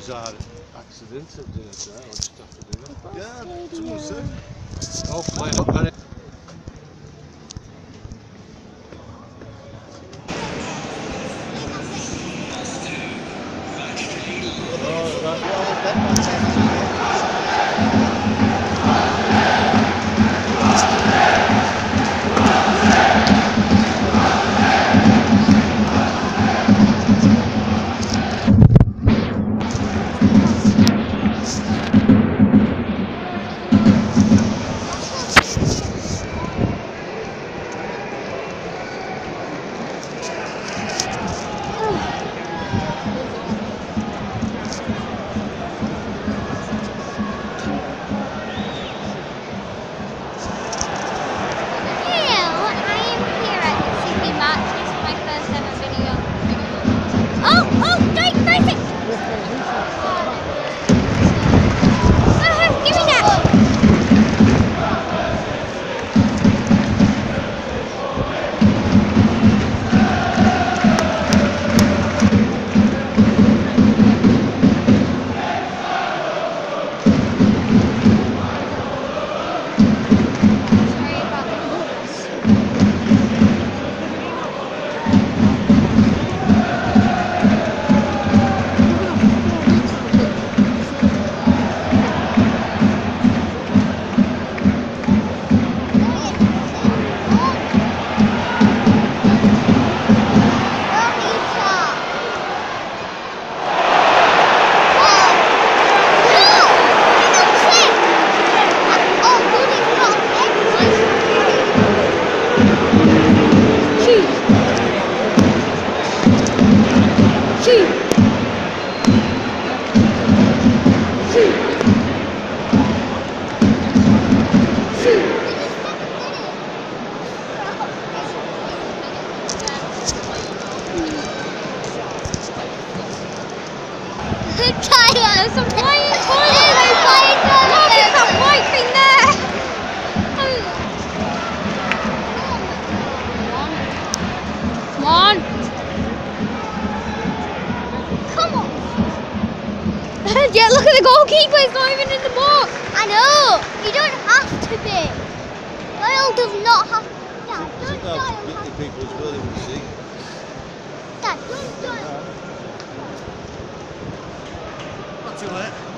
bizarre accidents of doing that or stuff to do that. Yeah, someone said. Hopefully not on. Come on. yeah, look at the goalkeeper. He's not even in the box. I know. You don't have to be. Lyle does not have. Dad, don't No, Lyle the have. people as well, they will see. Dad, don't Lyle. Not too late.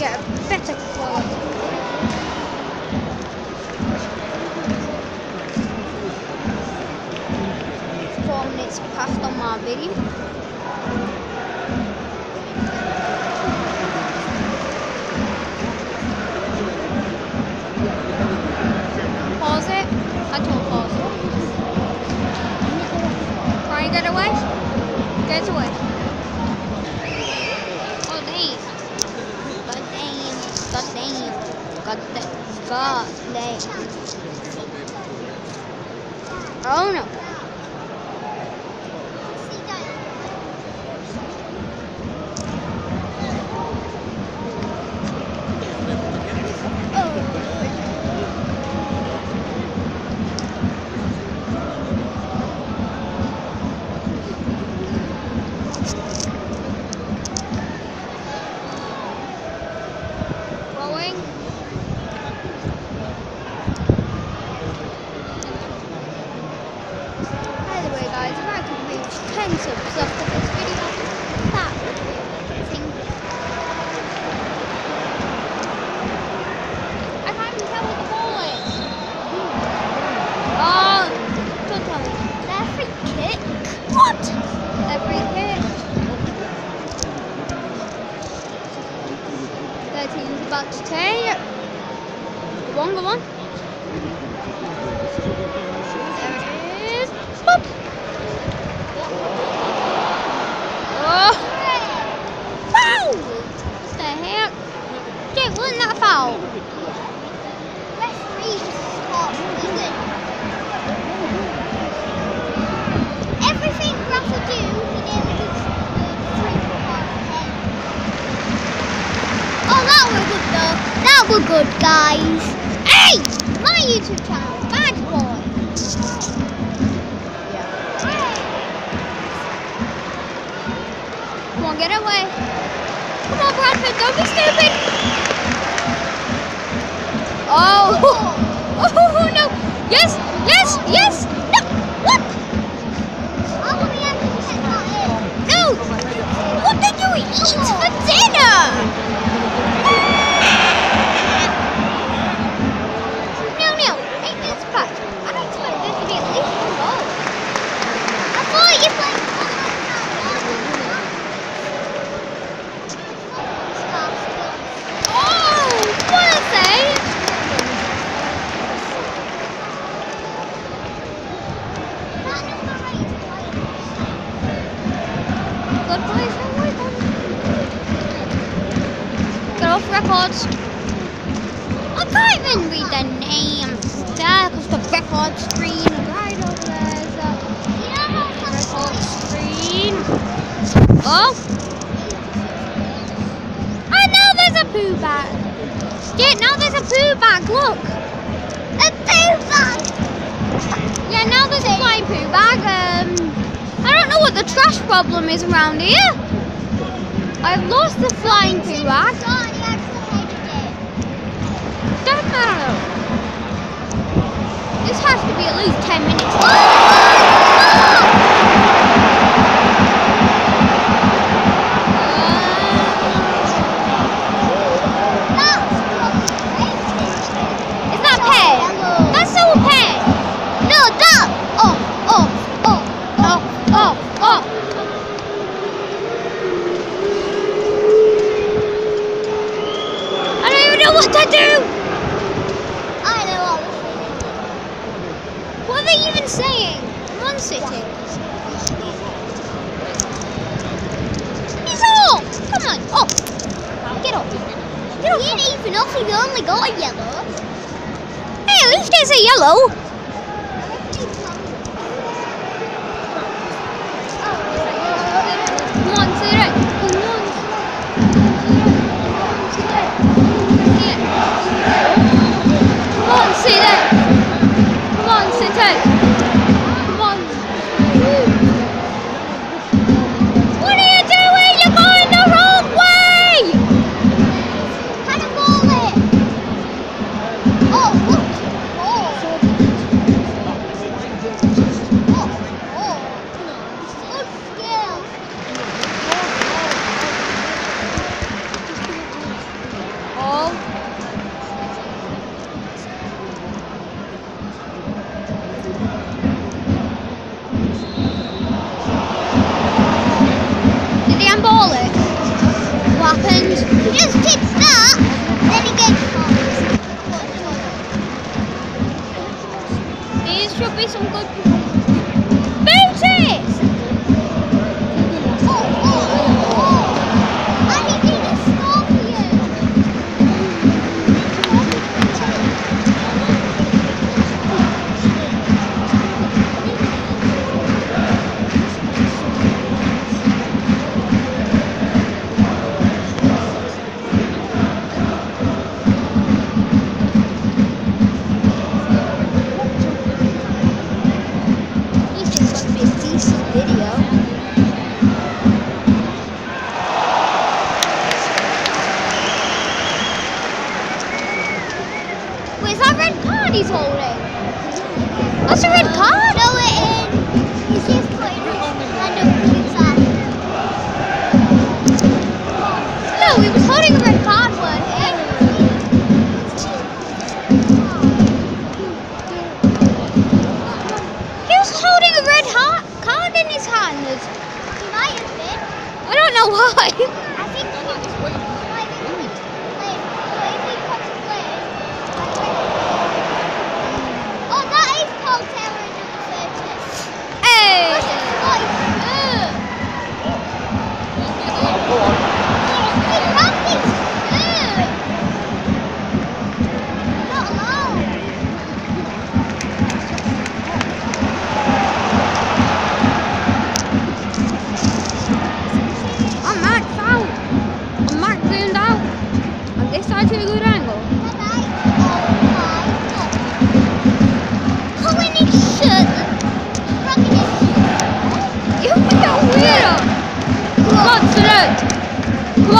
Get a better quality. Four minutes past on my video. Pause it. I told pause. Try get away. Get away. Oh no. good, guys. Hey! My YouTube channel, Bad Boy. Come on, get away. Come on, Bradford, don't be stupid. Oh. can read the name. That was the record screen right over there. The record screen. Oh. Oh, now there's a poo bag. Yeah, now there's a poo bag. Look. A poo bag. Yeah, now there's a flying poo bag. Um, I don't know what the trash problem is around here. I've lost the flying poo bag. This has to be at least 10 minutes. only got a yellow. Hey, at least there's a yellow.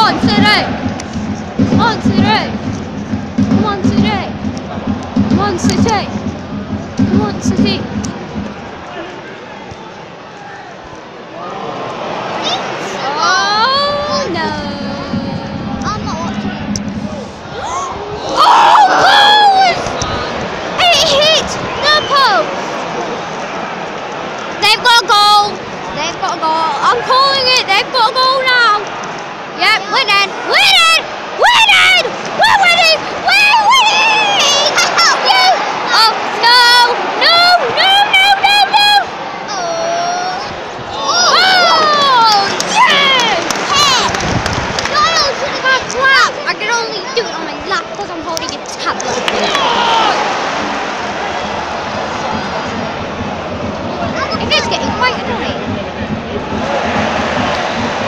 On, today. Come on, today. Come on, today. Come on, today. Come on, today. Winning. Winning! Winning! We're winning! We're winning! you! Oh, no! No! No! No! No! No! Oh! Yes! That's wow! I can only do it on my lap because I'm holding a tablet. It is getting quite annoying.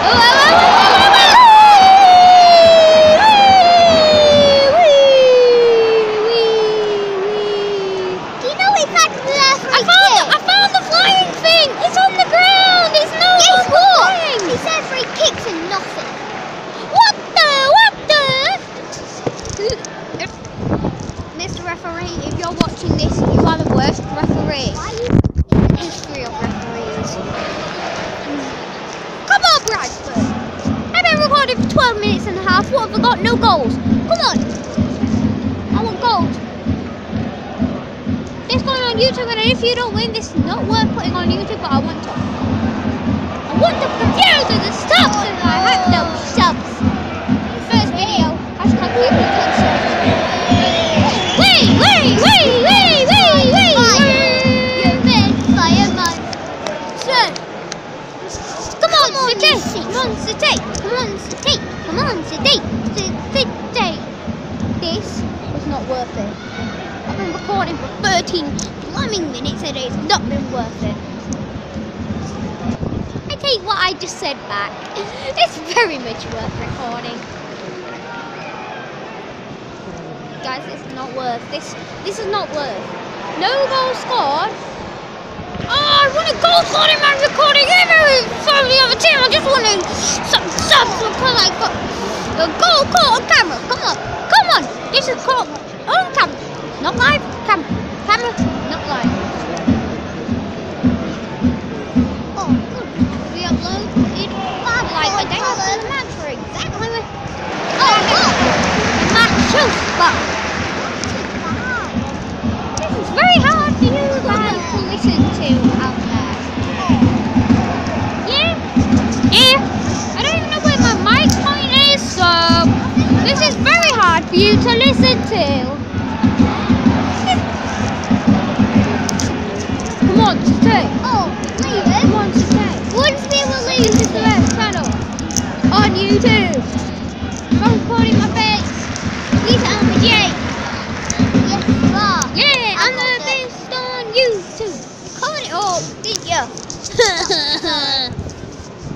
Oh, oh, oh, oh, oh, oh, oh. Wee, wee, wee. Do you know it's like left I found, I found the flying thing! It's on the ground! It's no Guess longer what? flying! He said free kicks and nothing. What the? What the? Mr. Referee, if you're watching this, you are the worst referee in the history of referees. Come on, Bradford! I've been recording for 12 minutes and a half. What have I got? No goals. Come on! I want goals. This going on YouTube, and if you don't win, this is not worth putting on YouTube, but I want to. I want to confuse the subs, and I have no subs. First video, hashtag favorite subs. Wait, wait, wait, for 13 blooming minutes and it's not been worth it. I take what I just said back. It's very much worth recording. Guys, it's not worth this. This is not worth. No goal scored. Oh, I want a goal scored in my recording even from the other team. I just want to some subs for like a goal caught on camera. Come on, come on. This is caught on camera, not live. Camera, camera, not live. Oh, good. We upload it Bad oh, like a oh, the match for exactly the Oh, look. match shows. But this is very hard for you guys to listen to out there. Yeah, yeah. I don't even know where my mic point is, so this is very hard for you to listen to. Stay. Oh, leave it. Come on, stay. Once we will leave is the best channel on YouTube. I'm recording my face. Lisa and J. Yes, you are. Yeah, I'm the got it. best on YouTube. Comment it all, did ya?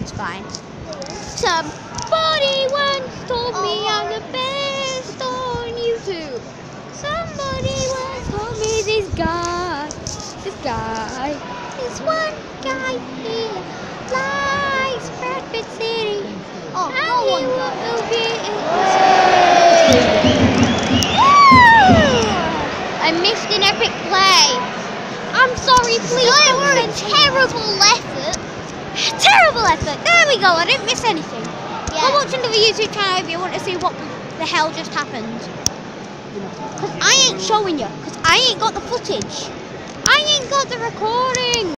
it's fine. Somebody once told me oh. I'm the best on YouTube. Somebody once told me this guy, guy, this one guy here likes Bradford City. Oh, no one got I missed an epic play. I'm sorry, please. Don't were a terrible effort. Terrible effort. There we go. I didn't miss anything. Go Yeah. watch another YouTube channel if you want to see what the hell just happened. Because I ain't showing you. Because I ain't got the footage. I ain't got the recording.